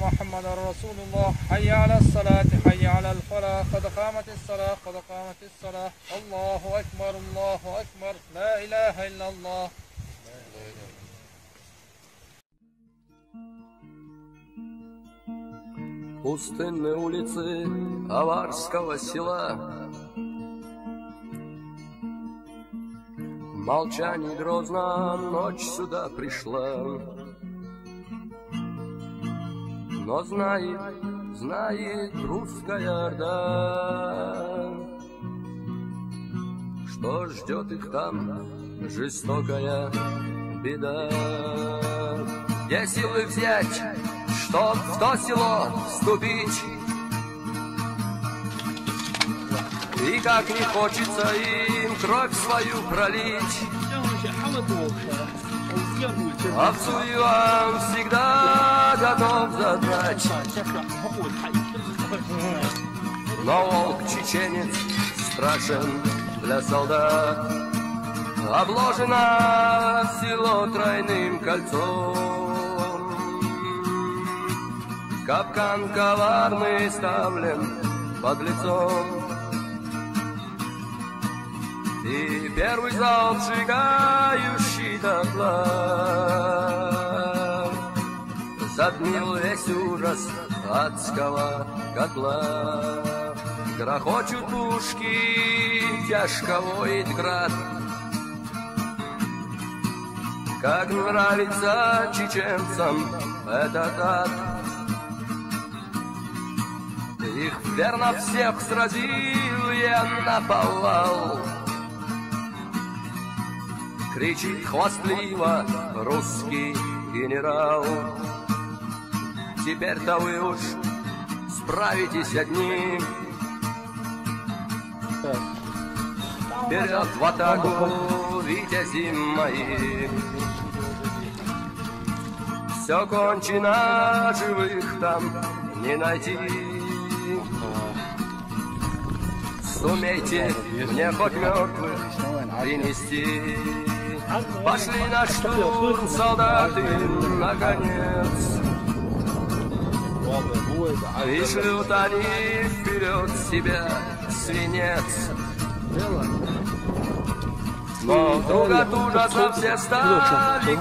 محمد رسول الله حي على الصلاة حي على الفلاح قد قامت الصلاة قد قامت الصلاة الله أكبر الله أكبر لا إله إلا الله Пустынные улицы Аварского села Молчание грозно, ночь сюда пришла но знает, знает русская орда Что ждет их там жестокая беда Где силы взять чтоб в то село вступить. И как не хочется им кровь свою пролить, Овцу Иван всегда готов задрать. Но волк-чеченец страшен для солдат, Обложено село тройным кольцом. Капкан коварный ставлен под лицом И первый залп сжигающий дотла ужас адского котла Грохочут пушки, тяжко воет град Как нравится чеченцам этот ад их верно всех сразил я наповал. Кричит хвастливо русский генерал. Теперь-то вы уж справитесь одни. Вперед в атаку, витязи мои. Все кончено, живых там не найти. Сумейте мне хоть мертвых принести. Пошли на штурм солдаты, наконец. И шлют они вперед себя свинец. Но вдруг от ужаса все стали.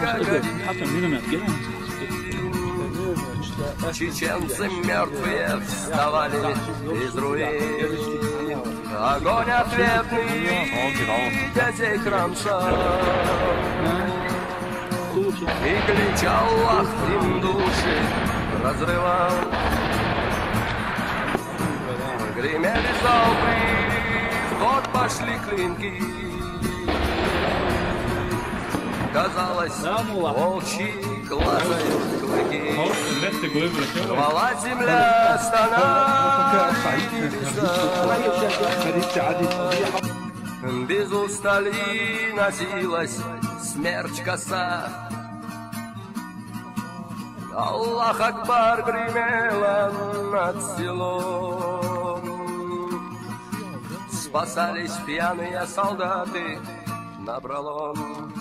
Чеченцы мертвые вставали из руин. Огонь ответный детей кромсал. И клич Аллах им души разрывал. Гремели залпы, в ход пошли клинки. Казалось, волчьи клацают клыки. Рвала земля, небеса. Без устали носилась смерть коса. Аллах Акбар гремела над селом. Спасались пьяные солдаты напролом.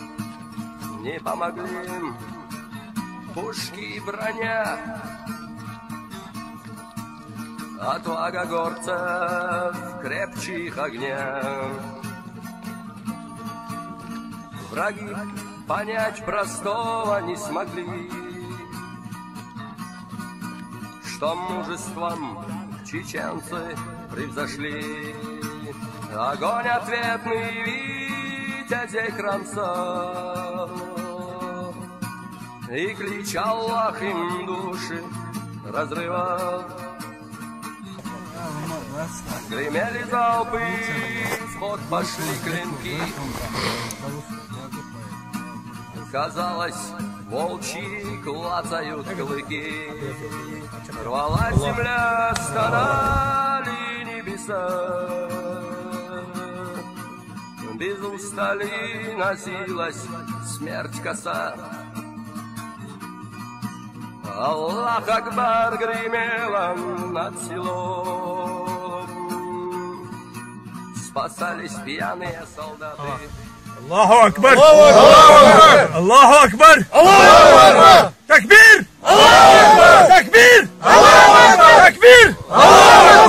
Не помогли им пушки и броня. Отвага горцев крепче их огня. Враги понять простого не смогли, Что мужеством чеченцы превзошли. Огонь ответный витязей кромсал, И клич Аллах им души разрывал. Гремели залпы, в ход пошли клинки. Казалось, волчьи клацают клыки. Рвала земля, стонали небеса. Без устали носилась смерть коса. Аллах Акбар гремела над селом. Спасались пьяные солдаты. Аллаху Акбар! Аллаху Акбар! Allahu Ekber! Allahu Ekber! Tekbir! Allahu Ekber! Tekbir! Allahu Ekber! Tekbir! Allahu Ekber!